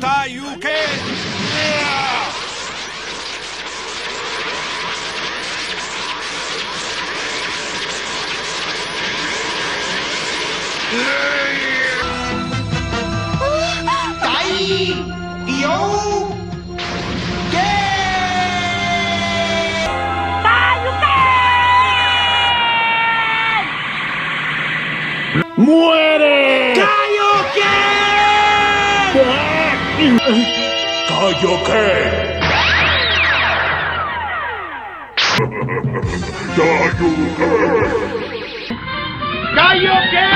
Tayuken! Daí! Yo! ¡Muere! Kaioken! Kaioken! ¡Kaioken!